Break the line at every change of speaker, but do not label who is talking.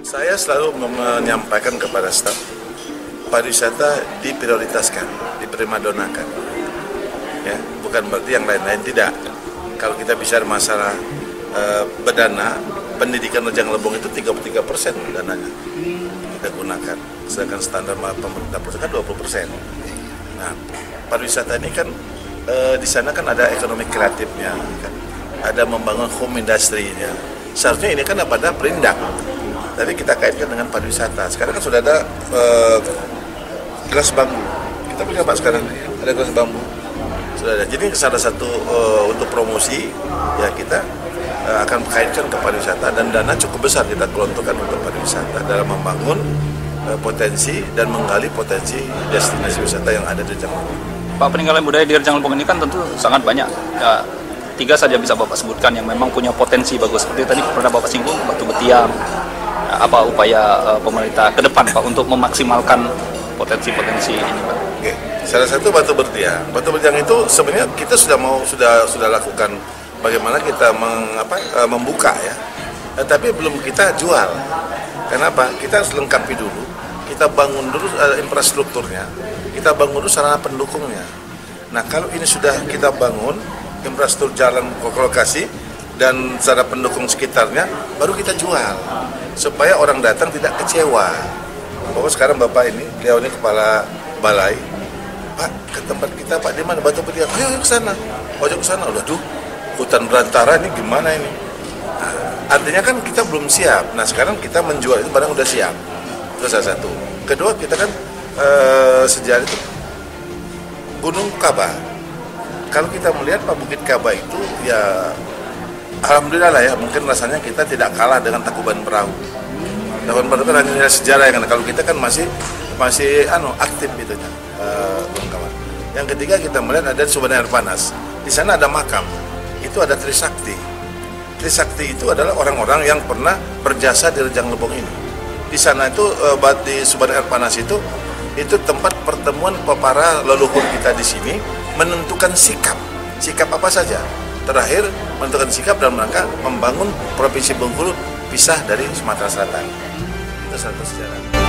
Saya selalu menyampaikan kepada staf, pariwisata diprioritaskan, diprimadonakan. Ya, bukan berarti yang lain-lain tidak. Kalau kita bicara masalah e, berdana, pendidikan Rejang Lebong itu 33 persen dananya kita gunakan. Sedangkan standar pemerintah pusat kan 20 persen. Nah, pariwisata ini kan e, di sana kan ada ekonomi kreatifnya, kan? ada membangun home industry-nya. Seharusnya ini kan pada perindak Tadi kita kaitkan dengan pariwisata. Sekarang kan sudah ada uh, gelas bambu. Kita punya pak sekarang ada gelas bambu. Sudah ada. Jadi salah satu uh, untuk promosi ya kita uh, akan kaitkan ke pariwisata dan dana cukup besar kita kelontokan untuk pariwisata dalam membangun uh, potensi dan menggali potensi destinasi wisata yang ada di Rejang
Pak peninggalan budaya di Rejang Lebong ini kan tentu sangat banyak. Ya, tiga saja bisa Bapak sebutkan yang memang punya potensi bagus. Seperti tadi pernah Bapak singgung batu betiang, apa upaya uh, pemerintah ke depan Pak untuk memaksimalkan potensi-potensi ini Pak?
Oke. Salah satu batu bertiang. Batu bertiang itu sebenarnya kita sudah mau sudah sudah lakukan bagaimana kita meng, apa, uh, membuka ya. Uh, tapi belum kita jual. Kenapa? Kita harus lengkapi dulu. Kita bangun dulu uh, infrastrukturnya. Kita bangun dulu sarana pendukungnya. Nah, kalau ini sudah kita bangun infrastruktur jalan lokasi dan sarana pendukung sekitarnya baru kita jual supaya orang datang tidak kecewa. Bahwa sekarang Bapak ini, beliau ini kepala balai, Pak ke tempat kita Pak di mana Batu Petir? Ayo, ke sana. Ojo ke sana. Udah tuh hutan berantara ini gimana ini? Nah, artinya kan kita belum siap. Nah sekarang kita menjual itu barang udah siap. Itu salah satu. Kedua kita kan e, sejarah itu Gunung Kaba. Kalau kita melihat Pak Bukit Kaba itu ya Alhamdulillah lah ya, mungkin rasanya kita tidak kalah dengan Takuban Perahu. Takuban Perahu kan hanya sejarah yang kalau kita kan masih masih anu aktif gitu ya, uh, kawan. Yang ketiga kita melihat ada Subhan Air Panas. Di sana ada makam. Itu ada Trisakti. Trisakti itu adalah orang-orang yang pernah berjasa di Rejang Lebong ini. Di sana itu uh, di Subhan Air Panas itu itu tempat pertemuan para leluhur kita di sini menentukan sikap. Sikap apa saja? Terakhir menentukan sikap dalam rangka membangun provinsi Bengkulu pisah dari Sumatera Selatan. Itu satu sejarah.